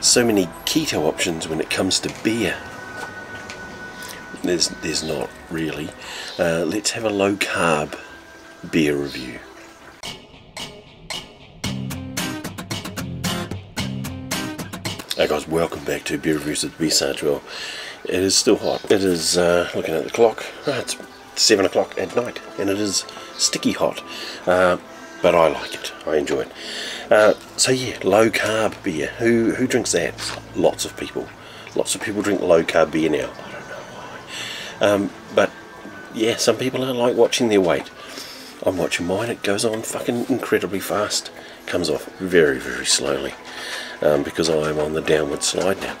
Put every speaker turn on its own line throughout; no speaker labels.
so many keto options when it comes to beer. There's, there's not really. Uh, let's have a low carb beer review. Hey guys, welcome back to Beer Reviews with B Well, it is still hot. It is, uh, looking at the clock, uh, it's 7 o'clock at night, and it is sticky hot. Uh, but I like it. I enjoy it. Uh, so yeah, low carb beer. Who who drinks that? Lots of people. Lots of people drink low carb beer now. I don't know why. Um, but yeah, some people don't like watching their weight. I'm watching mine. It goes on fucking incredibly fast. Comes off very very slowly um, because I'm on the downward slide now.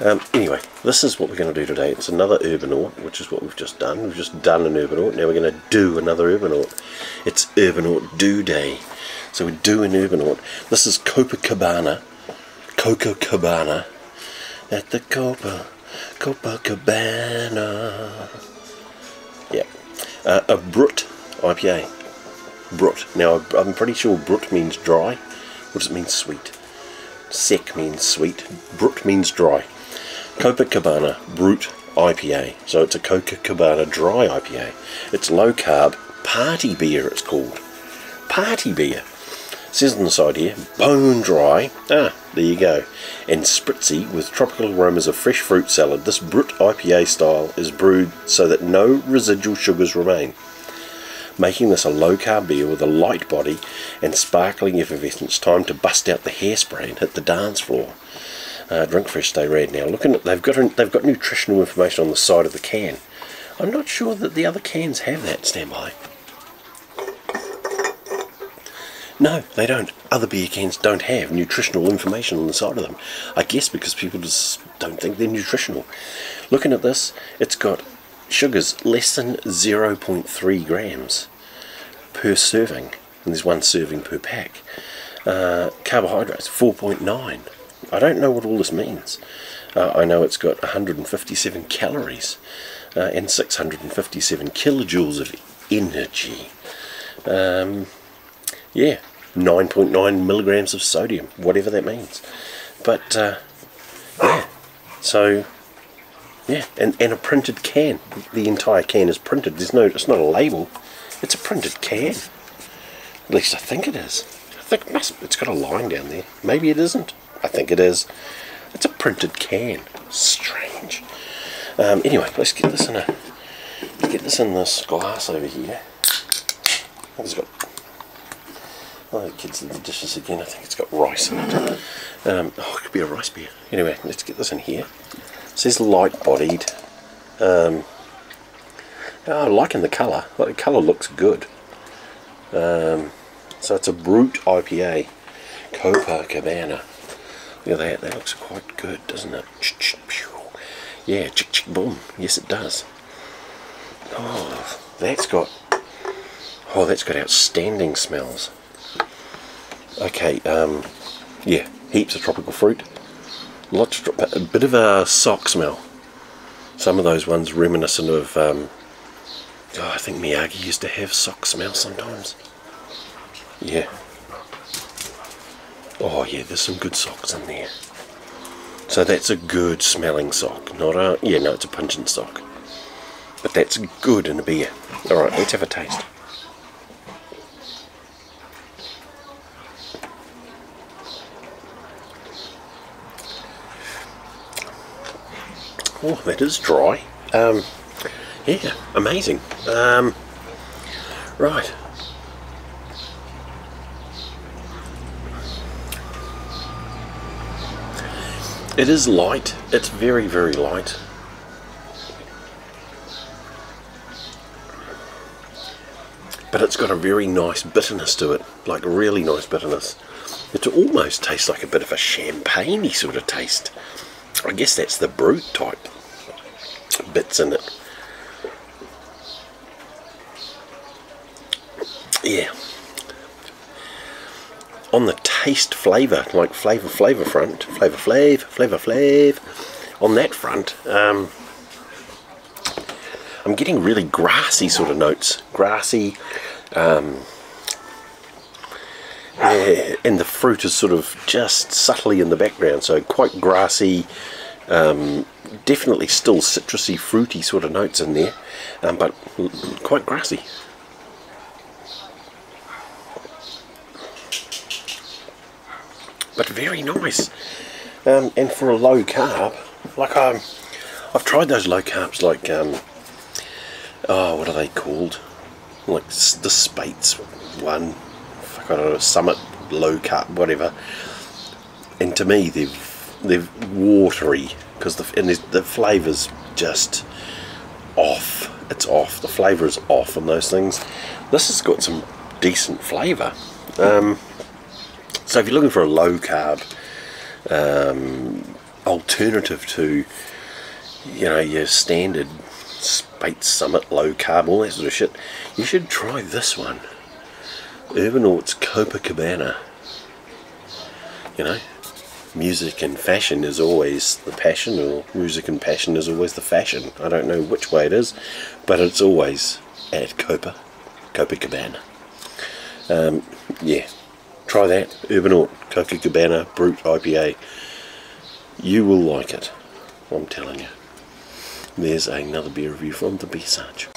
Um, anyway, this is what we're going to do today. It's another Urbanaut, which is what we've just done. We've just done an Urbanaut. Now we're going to do another Urbanaut. It's Urbanaut Do Day. So we're doing Urbanaut. This is Copacabana. Copacabana. At the Copa. Copacabana. Yeah. Uh, a Brut IPA. Brut. Now, I'm pretty sure Brut means dry. What does it mean sweet? Sec means sweet. Brut means dry. Copacabana Brut IPA. So it's a Copacabana dry IPA. It's low carb party beer it's called. Party beer. It says on the side here, bone dry. Ah, there you go. And spritzy with tropical aromas of fresh fruit salad. This Brut IPA style is brewed so that no residual sugars remain making this a low carb beer with a light body and sparkling effervescence. Time to bust out the hairspray and hit the dance floor. Uh, drink fresh, stay red. Now, looking at they've got they've got nutritional information on the side of the can. I'm not sure that the other cans have that. Stand by. No, they don't. Other beer cans don't have nutritional information on the side of them. I guess because people just don't think they're nutritional. Looking at this, it's got sugars less than 0.3 grams per serving, and there's one serving per pack. Uh, carbohydrates 4.9. I don't know what all this means. Uh, I know it's got 157 calories uh, and 657 kilojoules of energy. Um, yeah, 9.9 milligrams of sodium, whatever that means. But uh, yeah, so yeah, and, and a printed can. The entire can is printed. There's no, it's not a label. It's a printed can. At least I think it is. I think it must. It's got a line down there. Maybe it isn't. I think it is. It's a printed can. Strange. Um, anyway, let's get this in a. Get this in this glass over here. It's got. Oh, the kids did the dishes again. I think it's got rice in it. Um, oh, it could be a rice beer. Anyway, let's get this in here. This is light bodied. Um, oh, liking the colour. Like, the colour looks good. Um, so it's a Brut IPA. Copacabana. At that. That looks quite good, doesn't it? Yeah, chick chick boom. Yes, it does. Oh, that's got. Oh, that's got outstanding smells. Okay, um, yeah, heaps of tropical fruit lots of, a bit of a sock smell. Some of those ones reminiscent of, um, oh, I think Miyagi used to have sock smell sometimes. Yeah. Oh yeah, there's some good socks in there. So that's a good smelling sock, not a, yeah, no, it's a pungent sock. But that's good in a beer. Alright, let's have a taste. Oh, that is dry. Um, yeah, amazing. Um, right. It is light. It's very, very light. But it's got a very nice bitterness to it, like really nice bitterness. It almost tastes like a bit of a champagne sort of taste. I guess that's the brute type bits in it. Yeah. On the taste flavour, like flavour flavour front, flavour flav, flavour flav, on that front, um, I'm getting really grassy sort of notes. Grassy, um, Yeah, and the fruit is sort of just subtly in the background, so quite grassy, um, definitely still citrusy, fruity sort of notes in there, um, but quite grassy. But very nice. Um, and for a low carb, like um, I've tried those low carbs, like um, oh, what are they called? Like the Speight's one, I don't know, Summit low carb, whatever. And to me, they've they're watery because the and the flavour's just off. It's off. The flavour is off on those things. This has got some decent flavour. Um, so if you're looking for a low carb um, alternative to you know your standard Speight's Summit low carb, all that sort of shit, you should try this one. Urbanaut's Copacabana. You know, music and fashion is always the passion, or music and passion is always the fashion. I don't know which way it is, but it's always at Copa, Copacabana. Um, yeah, try that. Urbanaut Copacabana Brut IPA. You will like it. I'm telling you. There's another beer review from the Beer Sarge.